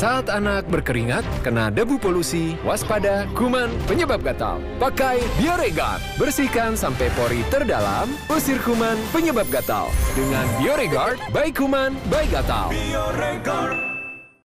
Saat anak berkeringat, kena debu polusi, waspada kuman penyebab gatal. Pakai Bioregard. Bersihkan sampai pori terdalam, usir kuman penyebab gatal. Dengan Bioregard, baik kuman, baik gatal. Bioregard